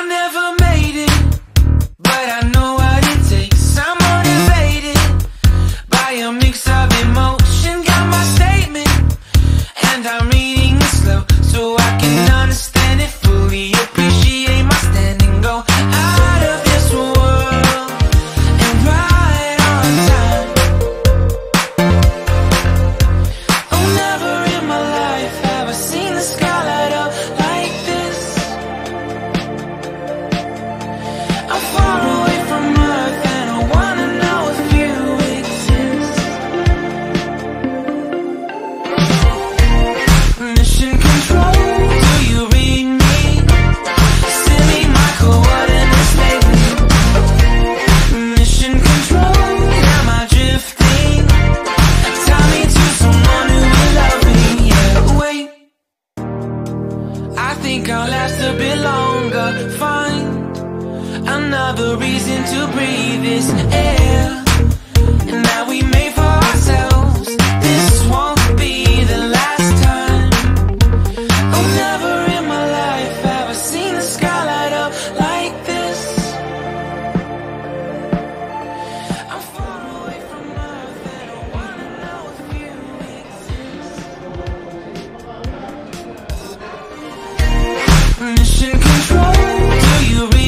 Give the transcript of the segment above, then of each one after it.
I never made it, but I know what it takes. I'm motivated by a mix of emotion. Got my statement, and I'm reading I'll last a bit longer. Find another reason to breathe this air. And now we may Mission control, do you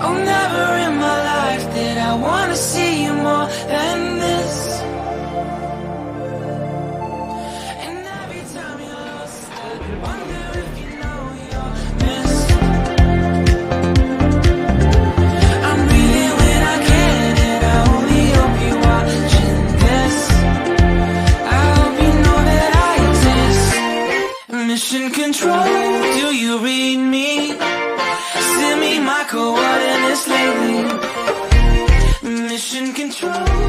Oh, never in my life did I wanna see you more than this. And every time you're lost, I wonder if you know you're missed. I'm breathing when I can, and I only hope you're watching this. I hope you know that I exist. Mission control, do you read me? control.